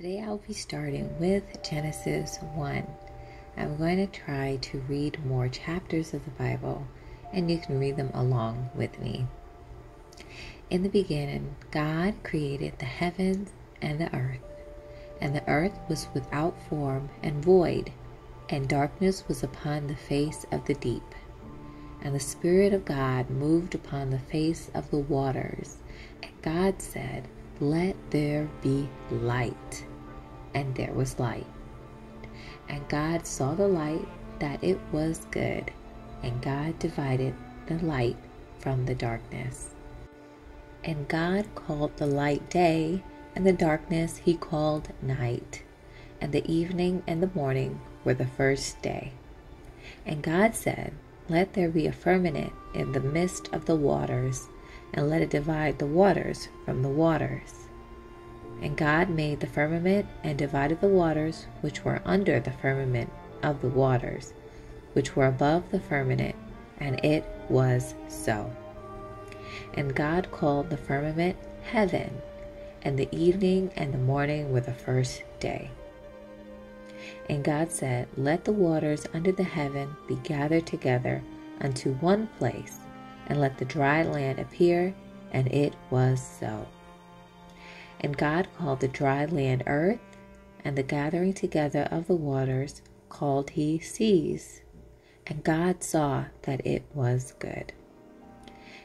Today I'll be starting with Genesis 1. I'm going to try to read more chapters of the Bible, and you can read them along with me. In the beginning, God created the heavens and the earth, and the earth was without form and void, and darkness was upon the face of the deep. And the Spirit of God moved upon the face of the waters. And God said, Let there be light and there was light. And God saw the light that it was good, and God divided the light from the darkness. And God called the light day, and the darkness he called night. And the evening and the morning were the first day. And God said, Let there be a firmament in the midst of the waters, and let it divide the waters from the waters. And God made the firmament and divided the waters which were under the firmament of the waters which were above the firmament, and it was so. And God called the firmament heaven, and the evening and the morning were the first day. And God said, Let the waters under the heaven be gathered together unto one place, and let the dry land appear, and it was so. And God called the dry land earth, and the gathering together of the waters called he seas. And God saw that it was good.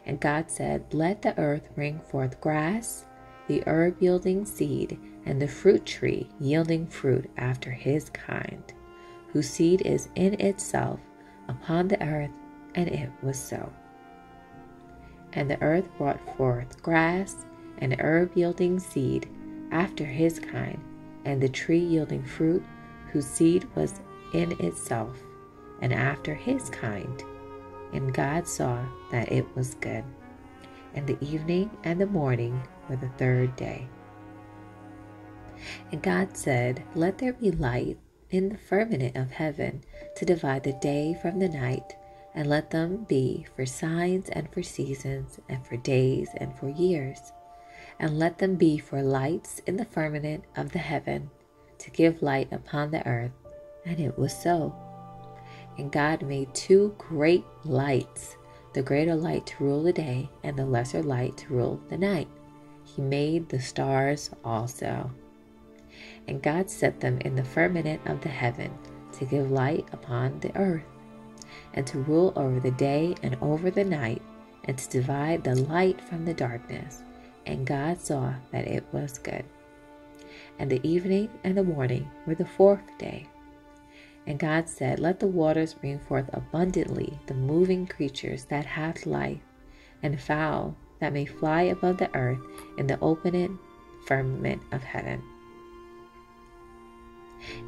And God said, Let the earth bring forth grass, the herb yielding seed, and the fruit tree yielding fruit after his kind, whose seed is in itself upon the earth, and it was so. And the earth brought forth grass, and herb yielding seed after his kind, and the tree yielding fruit whose seed was in itself, and after his kind. And God saw that it was good. And the evening and the morning were the third day. And God said, Let there be light in the firmament of heaven to divide the day from the night, and let them be for signs and for seasons, and for days and for years and let them be for lights in the firmament of the heaven, to give light upon the earth. And it was so. And God made two great lights, the greater light to rule the day, and the lesser light to rule the night. He made the stars also. And God set them in the firmament of the heaven, to give light upon the earth, and to rule over the day and over the night, and to divide the light from the darkness. And God saw that it was good. And the evening and the morning were the fourth day. And God said, Let the waters bring forth abundantly the moving creatures that have life, and fowl that may fly above the earth in the opening firmament of heaven.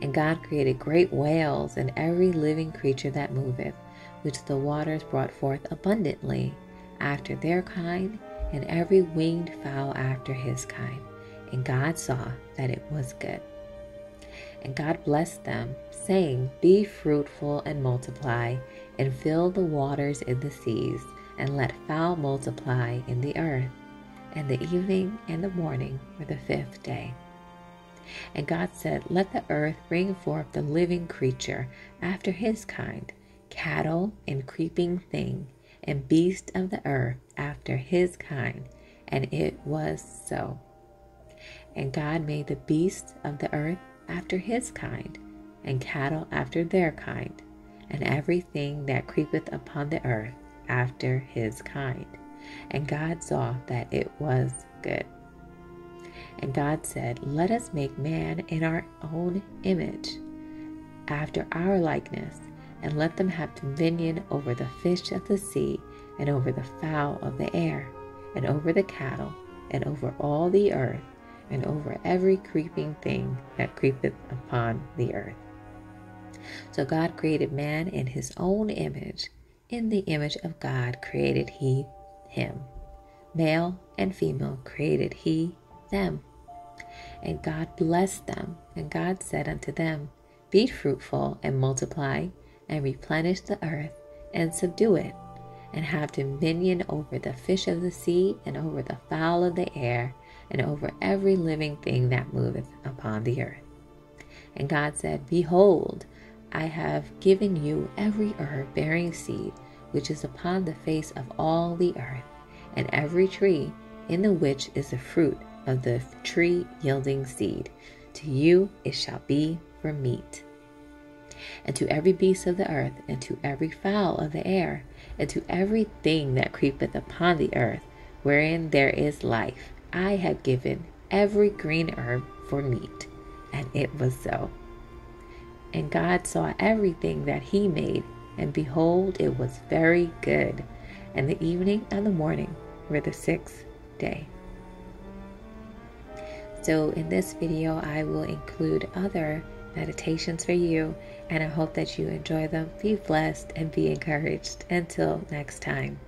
And God created great whales and every living creature that moveth, which the waters brought forth abundantly, after their kind, and every winged fowl after his kind. And God saw that it was good. And God blessed them, saying, Be fruitful and multiply, and fill the waters in the seas, and let fowl multiply in the earth. And the evening and the morning were the fifth day. And God said, Let the earth bring forth the living creature after his kind, cattle and creeping thing, and beast of the earth after his kind. And it was so. And God made the beasts of the earth after his kind, and cattle after their kind, and everything that creepeth upon the earth after his kind. And God saw that it was good. And God said, Let us make man in our own image, after our likeness, and let them have dominion over the fish of the sea, and over the fowl of the air, and over the cattle, and over all the earth, and over every creeping thing that creepeth upon the earth. So God created man in his own image. In the image of God created he him. Male and female created he them. And God blessed them, and God said unto them, Be fruitful and multiply, and replenish the earth, and subdue it, and have dominion over the fish of the sea, and over the fowl of the air, and over every living thing that moveth upon the earth. And God said, Behold, I have given you every herb bearing seed which is upon the face of all the earth, and every tree in the which is the fruit of the tree yielding seed. To you it shall be for meat. And to every beast of the earth, and to every fowl of the air, and to every thing that creepeth upon the earth, wherein there is life, I have given every green herb for meat. And it was so. And God saw everything that he made, and behold, it was very good. And the evening and the morning were the sixth day. So, in this video, I will include other meditations for you, and I hope that you enjoy them. Be blessed and be encouraged. Until next time.